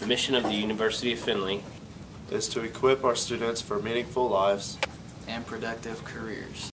The mission of the University of Findlay is to equip our students for meaningful lives and productive careers.